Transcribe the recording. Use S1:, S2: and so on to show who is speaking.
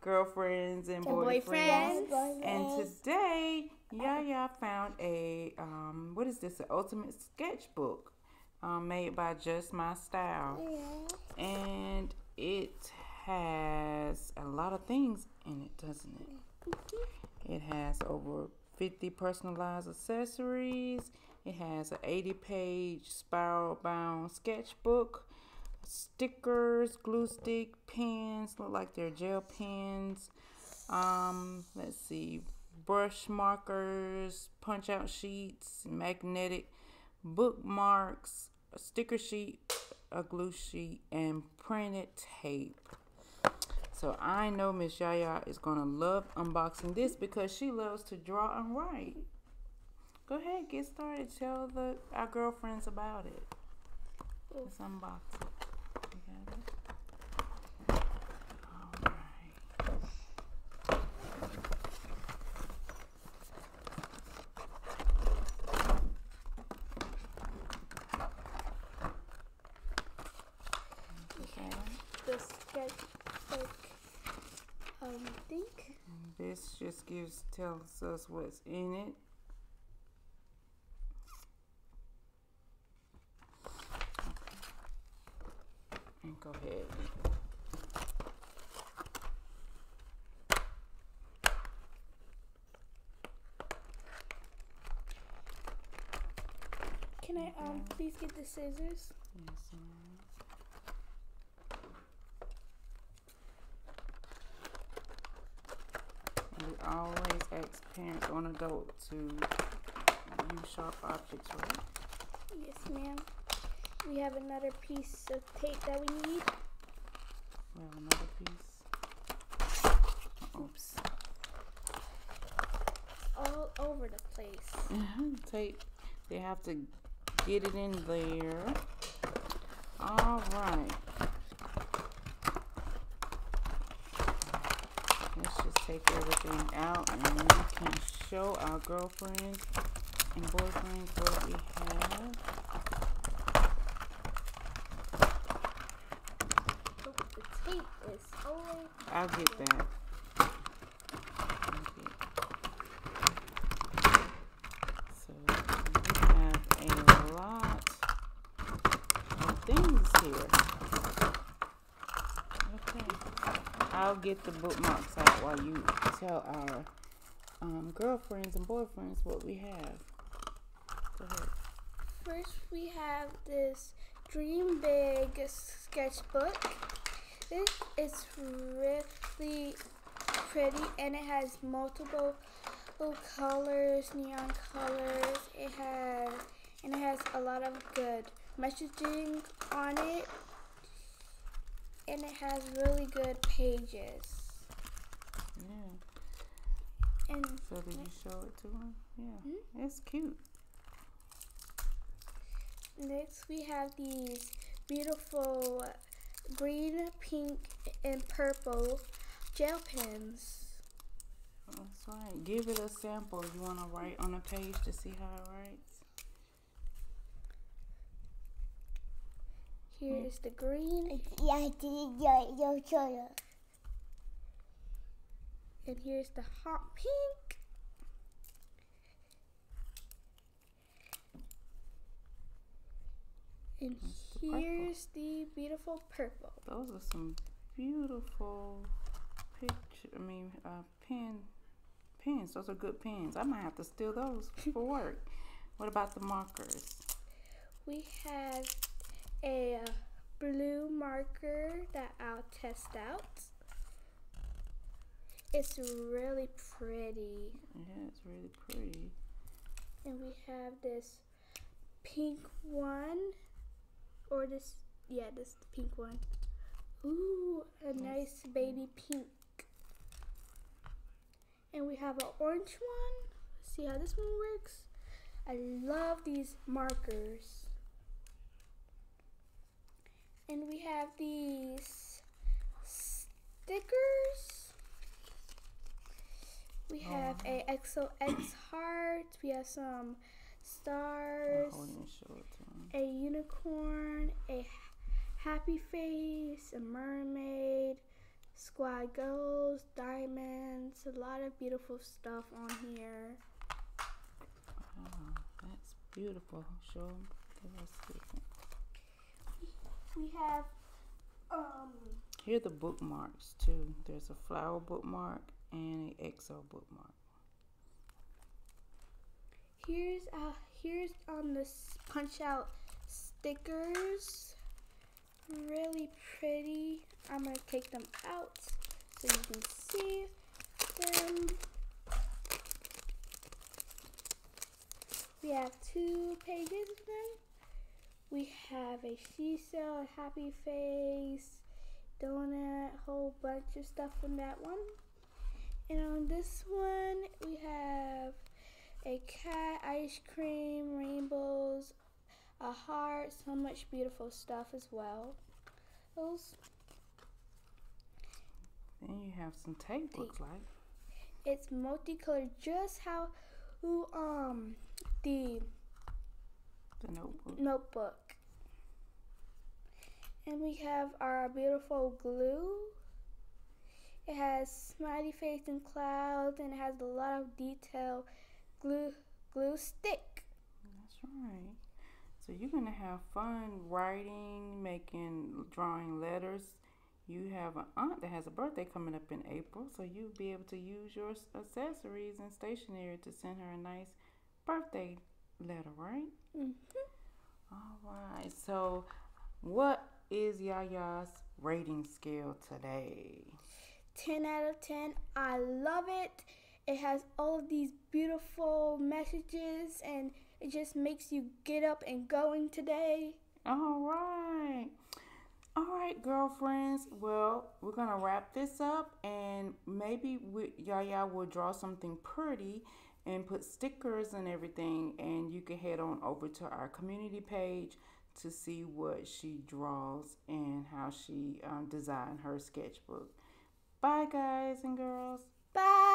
S1: girlfriends and,
S2: And
S1: boyfriends.
S2: boyfriends.
S1: And today, Yaya found a um, what is this? An ultimate sketchbook, um, made by Just My Style, and it has a lot of things in it, doesn't it? It has over 50 personalized accessories. It has an 80 page spiral bound sketchbook, stickers, glue stick, pens, look like they're gel pens. Um, let's see, brush markers, punch out sheets, magnetic bookmarks, a sticker sheet, a glue sheet, and printed tape. So I know Miss Yaya is gonna love unboxing this because she loves to draw and write. Go ahead, get started. Tell the our girlfriends about it. Let's unbox it. You got it? All right. Okay.
S2: The sketchbook, um, think.
S1: This just gives tells us what's in it. Okay. And go ahead.
S2: Can I, um, please get the scissors?
S1: Yes, Always ask parents or an adult to use sharp objects, right?
S2: Yes, ma'am. We have another piece of tape that we need.
S1: We have another piece.
S2: Oops. All over the place.
S1: Mhm, Tape. They have to get it in there. All right. Let's just take everything out and we can show our girlfriends and boyfriends what we have.
S2: Oh, the tape is over.
S1: I'll get that. I'll get- So we have a lot of things here. Okay. I'll get the bookmarks out while you tell our um, girlfriends and boyfriends what we have. Go ahead.
S2: First, we have this Dream Big sketchbook. This is really pretty and it has multiple colors, neon colors. It has and it has a lot of good messaging on it. And it has really good pages.
S1: Yeah.
S2: And
S1: So did you show it to them? Yeah.
S2: Mhm.
S1: It's cute.
S2: Next, we have these beautiful green, pink, and purple gel pens.
S1: That's right. Give it a sample. You want to write on a page to see how it writes?
S2: Here is the green,
S3: Yeah, yo, yo, yo,
S2: and here's the hot pink. And
S1: That's the purple.
S2: here's the beautiful purple.
S1: Those are some beautiful picture. I mean, uh, pen pens. Those are good pens. I might have to steal those for work. What about the markers?
S2: We have a blue marker that I'll test out. It's really pretty.
S1: Yeah, it's really pretty.
S2: And we have this pink one. Or this, yeah, this pink one. Ooh, a nice baby pink. And we have an orange one. See how this one works? I love these markers. And we have these stickers. We oh, have a XOX heart. We have some stars,
S1: Hold it and show it to them.
S2: a unicorn, a happy face, a mermaid, squad girls, diamonds, a lot of beautiful stuff on here.
S1: Oh, that's beautiful. Show 'em. Give us different.
S2: We have um
S1: Here are the bookmarks too. There's a flower bookmark and an EXO bookmark.
S2: here's uh here's on the punch out stickers. Really pretty. I'm gonna take them out so you can see them. We have two pages of them. We have a seesaw, a happy face, donut, whole bunch of stuff on that one. And on this one, we have a cat, ice cream, rainbows, a heart, so much beautiful stuff as well. Those
S1: Then you have some tape looks like.
S2: it's multicolored, just how who um the
S1: The notebook.
S2: notebook. And we have our beautiful glue. It has smiley face and clouds and it has a lot of detail glue glue stick.
S1: That's right. So you're gonna have fun writing, making, drawing letters. You have an aunt that has a birthday coming up in April, so you'll be able to use your accessories and stationery to send her a nice birthday letter, right?
S2: Mhm.
S1: All right. So, what is Yaya's rating scale today?
S2: 10 out of 10. I love it. It has all of these beautiful messages and it just makes you get up and going today.
S1: All right. All right, girlfriends. Well, we're going to wrap this up and maybe we, Yaya will draw something pretty and put stickers and everything. And you can head on over to our community page to see what she draws and how she um, designed her sketchbook. Bye, guys and girls.
S2: Bye.